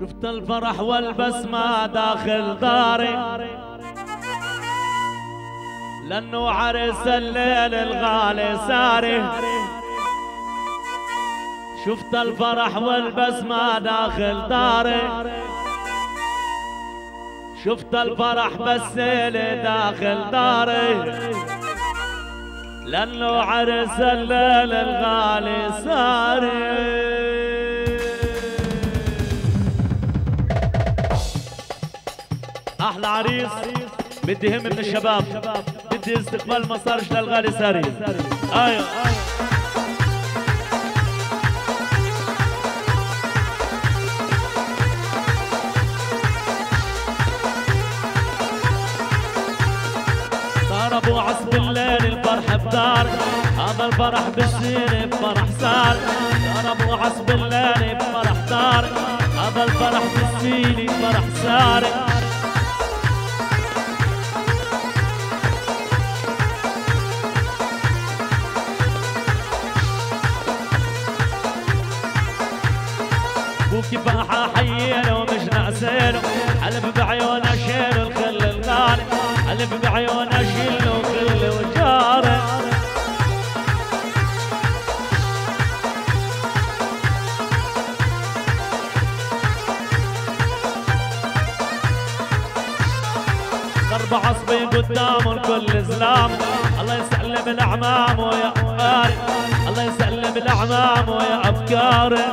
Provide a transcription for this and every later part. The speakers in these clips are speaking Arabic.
شفت الفرح والبسمة داخل داري. لأنه عرس الليل الغالي ساري. شفت الفرح والبسمة داخل داري. شفت الفرح بس داخل داري. لأنه عرس الليل الغالي ساري. أحلى عريس. بدي هم من الشباب. بدي استقبال مصارش للغالي ساري. أيوه. صار أبو عصب الليل الفرح بدار. هذا الفرح بالسير بفرح سار. صار أبو عصب الليل بفرح دار. هذا الفرح بالسير بفرح سار. ومش ناسينه حلف بعيونه شيل الخل الغالي حلف بعيونه شيل وخل وجاره. ضرب عصبي قدام الكل زلام الله يسلم الأعمام ويا افكاري الله يسلم الأعمام ويا افكاري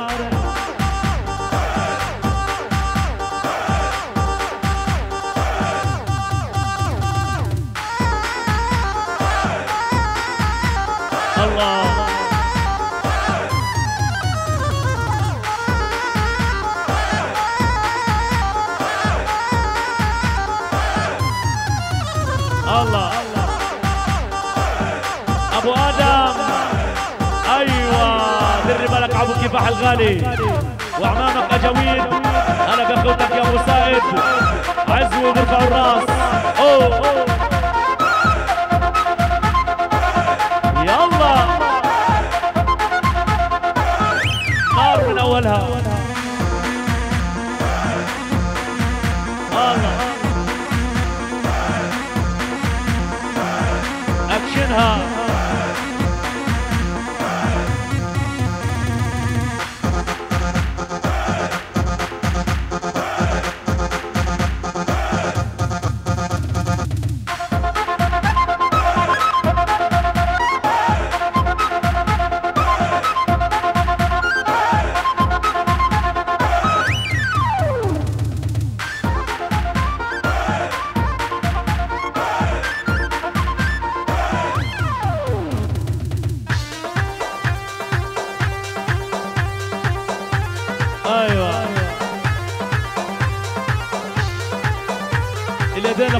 كفاح الغالي. واعمامك اجاويد أنا باخذك يا أبو سائد عزوا وبرفع الراس.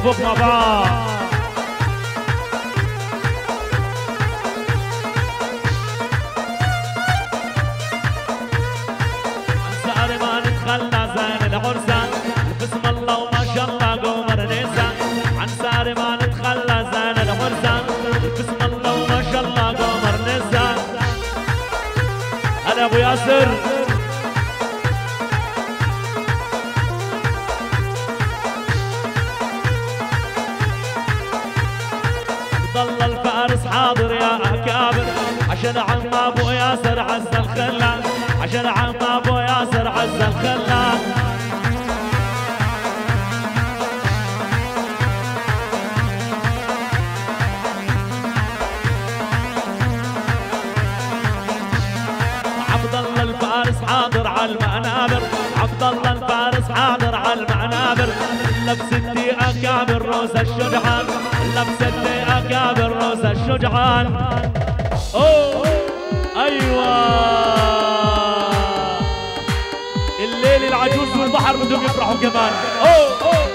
فوق مع بعض عن نتخلى بسم الله وما شاء الله قمر نتخلى بسم الله وما شاء الله قمر ابو ياسر عشان عم ابو ياسر عز الخلان عشان عم ابو ياسر عز الخلان. عبد الله الفارس حاضر على المنابر عبد الله الفارس حاضر على المنابر. لبستي اكابر روس الشجعان. لبستي اكابر روس الشجعان. أوه. أيوه. الليل العجوز والبحر بدهم يفرحوا كمان. أوه. أوه.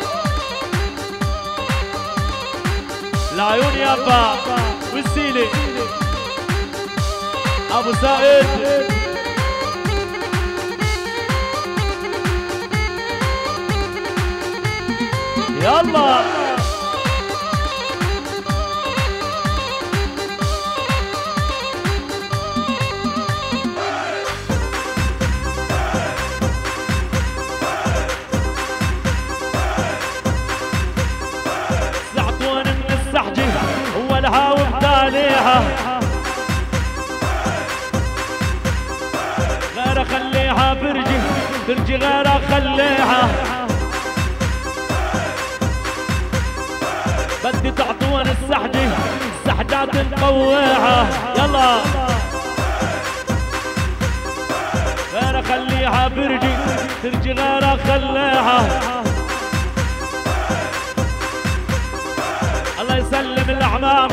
العيون يابا والسيلي أبو سائد. يلا. غير خليها برجي برجي غير خليها. بدي تعطونا السحدة السحدات نقويها يلا. غير خليها برجي برجي غير خليها. الله يسلم الأعمام.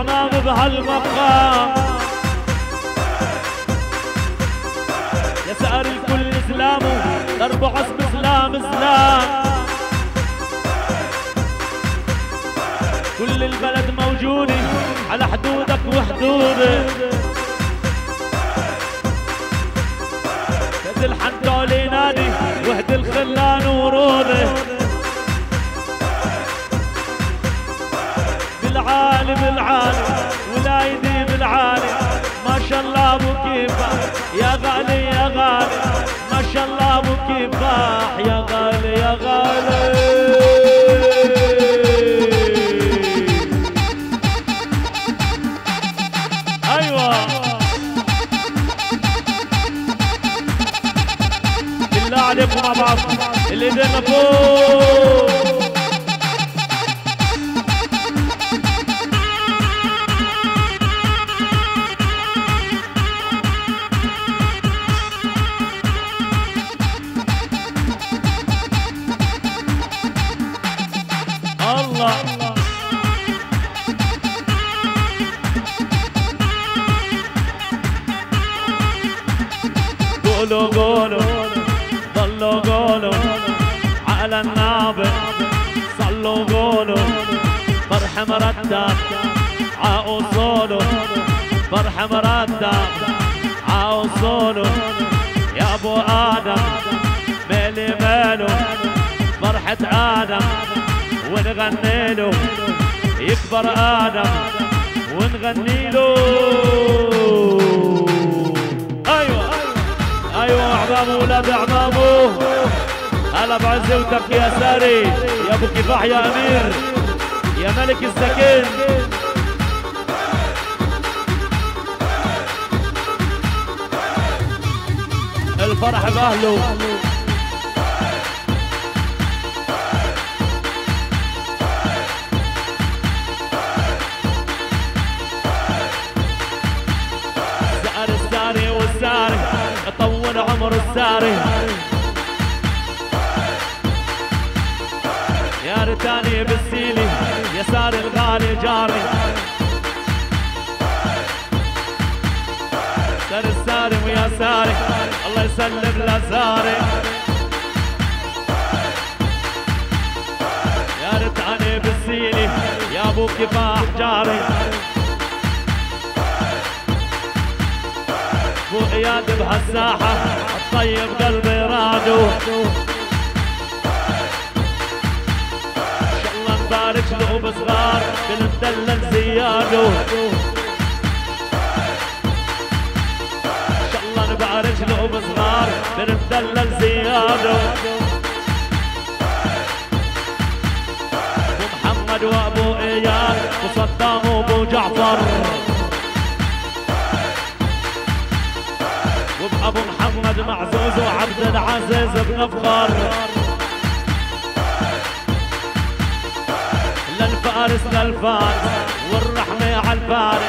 اعمام بهالمقام يا سأر الكل اسلامه ضرب عصب إسلام إسلام. كل البلد موجودة على حدودك وحدودي كد الحنطة ينادي وحد الخلان ورودي بالعالي بالعالي ولايدي بالعالي ما شاء الله أبو يا غالي يا غالي. ما شاء الله أبو يا غالي يا غالي. أيوه. بالله عليكم مع بعض الايدين فوق قولوا قولوا. ضلوا قولوا. على النابع صلوا قولوا. فرح مرتب. عاوصوله فرح مرتب. عاوصوله يا أبو آدم ميلي ميلو. فرحة آدم ونغني له يكبر آدم ونغني له أيوه أعمامه ولاد اعمامه هلا بعزوتك يا ساري يا أبو كفاح يا أمير يا ملك السكين. الفرح بأهله. الساري. يا ريتاني بالسيلي يا ساري الغالي جاري. سار الساري ويا ساري الله يسلم لساري يا ريتاني بالسيلي يا ابو كفاح جاري. ابو اياد بهالساحة الطيب قلبي رادو. الله نبارك بنتدلل زيادو. ان شاء الله نبارك له بصغار بنتدلل زيادو. محمد وأبو إياد وصدام وأبو جعفر. محمد معزوز وعبد العزيز بنفخر للفارس للفارس والرحمة على الفارس.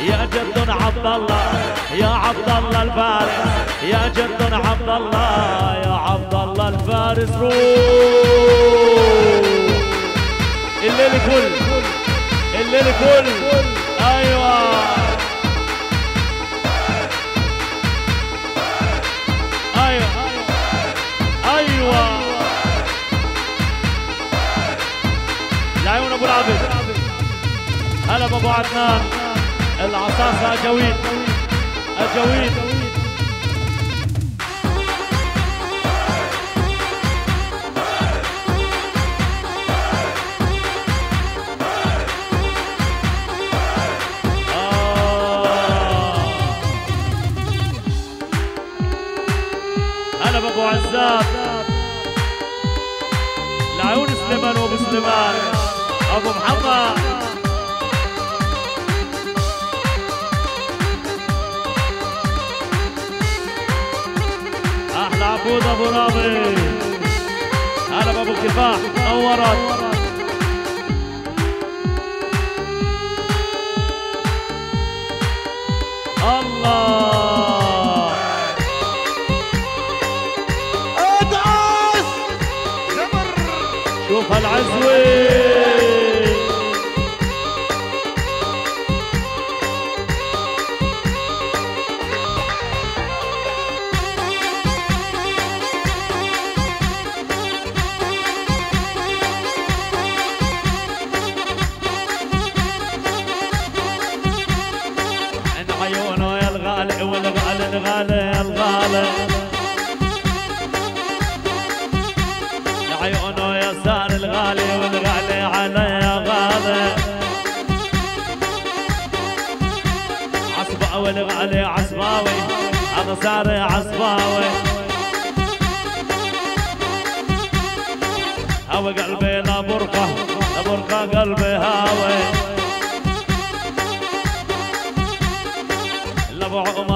يا جد عبد الله يا عبد الله الفارس. يا جد عبد الله يا عبد الله الفارس. روح. الليل كل الليل كل أيوه. أبو العبد هلا بابو عدنان. العصاصة اجاويد اجاويد آه. هلا بابو عزاب العيون سليمان وأبو سليمان. أبو محمد. أحلى عبود أبو رامي هلا بابو كفاح نورت. الله. أدعس! شوف العزوه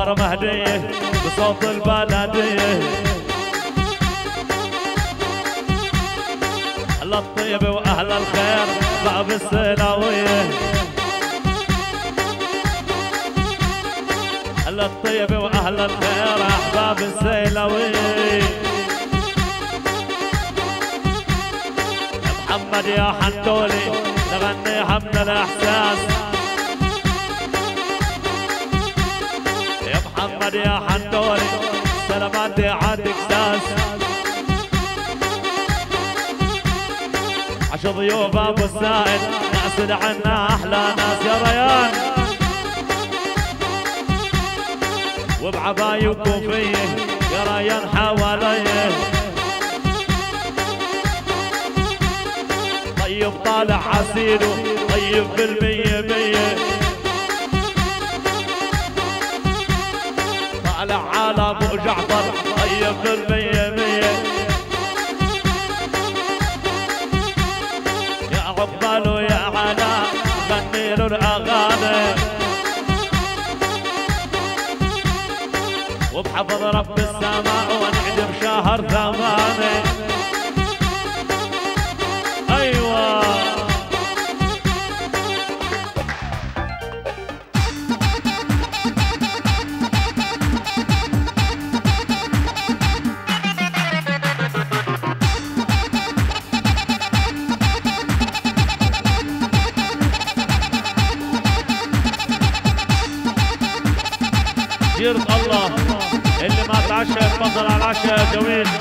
لابو عمر مهديه بصوت البلديه أهل الطيب وأهل الخير باب السلاويه أهل الطيب وأهل الخير أحباب السيلويه يا محمد يا حنتولي نغني حمد الإحساس. يا حنتولي سلامات عندك ساس. ضيوف أبو السائد ناس عنا أحلى ناس يا ريان. وبعباي وكوفية يا ريان حواليه طيب طالع عسيله طيب بالمية. وبحفظ رب يتفضل على العشاء يا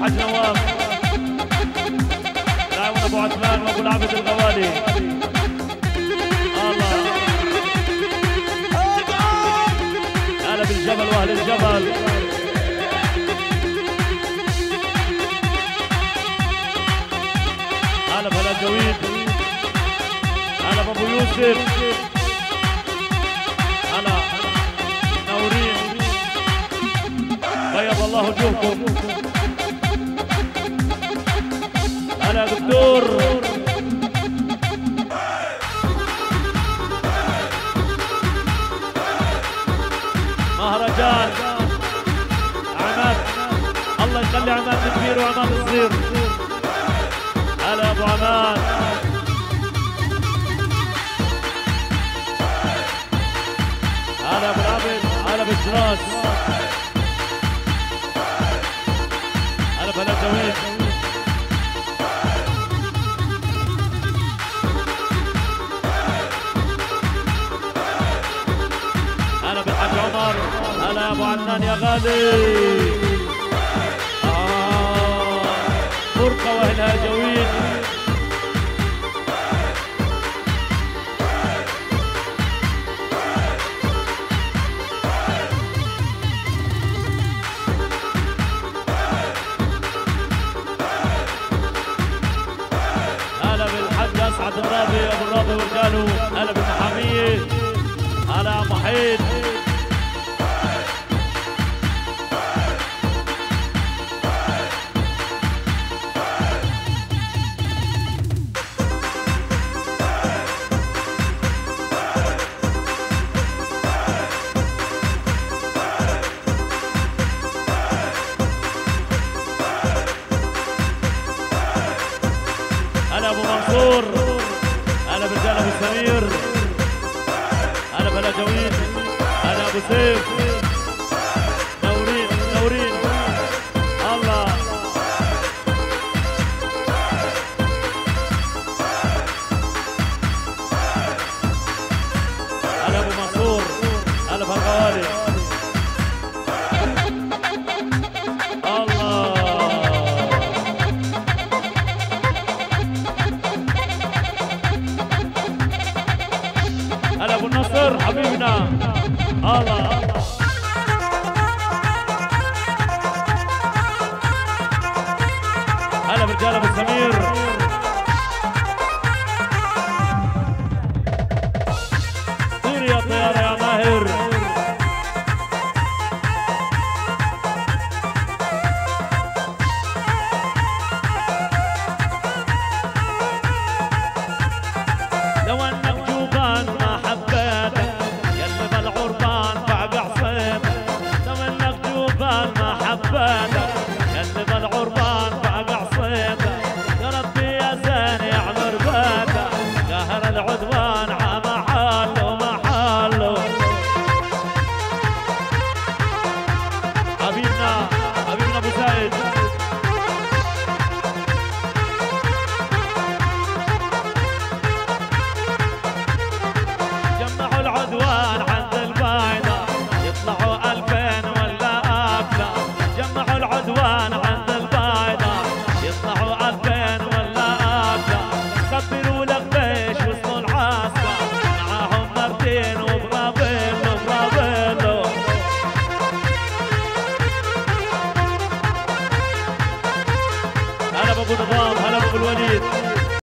الحاج نواف العون أبو عثمان وأبو العبد الغوالي. الله. بالجبل وأهل الجبل. هلا بلا جويد. هلا بابو يوسف. بيض الله وجوهكم يا دكتور. مهرجان. عماد. الله يخلي عماد الكبير وعماد الصغير. هلا أبو عماد. هلا أبو العبد هلا بالجراس هلا بلا جويد ابو عدنان يا غالي. آه. فرقة واهلها أسعد الرابي أبو الرابي ورجاله هلا بالمحاميه هلا محيط سيف نورين نورين الله. هلا ابو منصور هلا بهالغوالي الله. هلا ابو النصر حبيبنا. الله هلا برجال ابو سمير